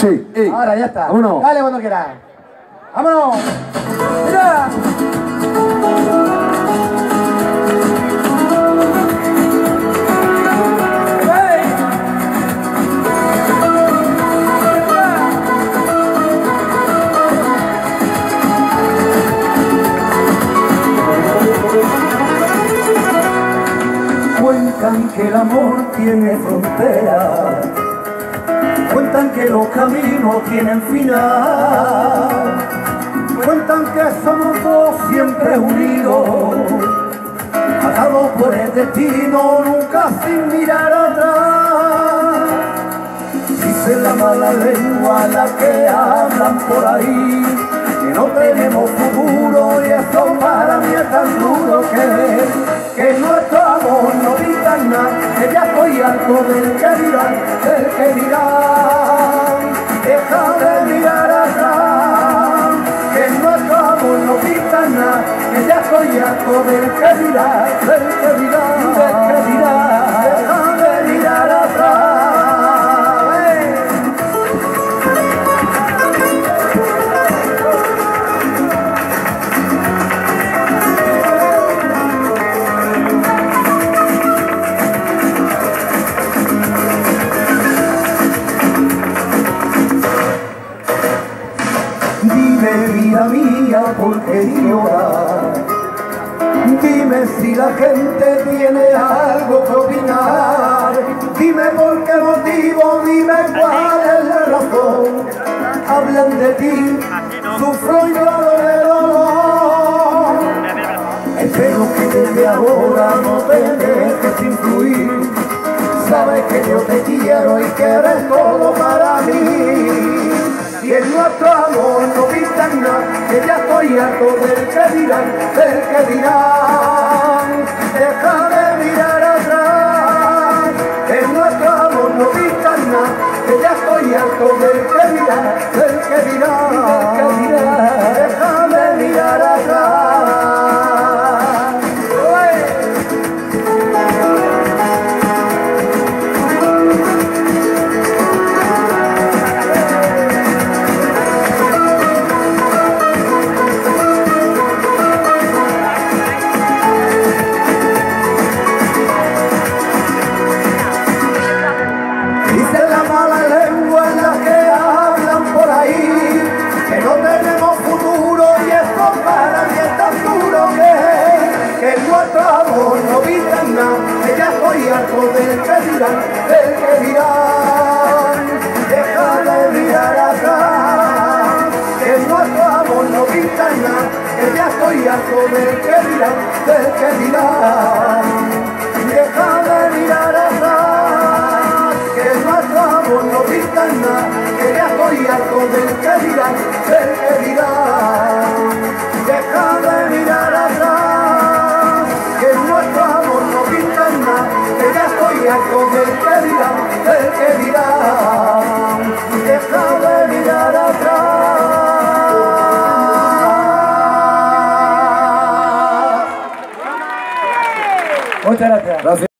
Sí. Ahora ya está. Vámonos. Dale cuando quieras. ¡Vámonos! ¡Mira! Cuentan que el amor tiene frontera, cuentan que los caminos tienen final, cuentan que somos dos siempre unidos, atados por el destino, nunca sin mirar atrás. Dice la mala lengua la que hablan por ahí, que no tenemos futuro y eso para mí es tan duro harto del que dirán, del que dirán, deja de mirar atrás, que nuestro amor no diga nada, que ya estoy harto del que dirán, del que dirán, vida mía por qué lloras Dime si la gente tiene algo que opinar. Dime por qué motivo, dime cuál es la razón. Hablan de ti, sufro y lloro de dolor. Espero que desde ahora no te dejes influir. Sabes que yo te quiero y que eres todo para mí. Y en nuestro amor no pintan que ya estoy harto del que dirán, del que dirán. Deja de mirar atrás, en nuestro amor no pintan nada, que ya estoy harto del que amor no vista nada, que ya estoy harto del que dirán, del que dirán. Deja de mirar atrás, que nuestro amor no vista nada, que ya estoy harto del que dirán, del que dirán. Deja de mirar atrás, que nuestro amor no pinta nada, que ya estoy harto del que dirán, harto del que dirán, del que dirán. Deja de mirar atrás. Muchas gracias. Gracias.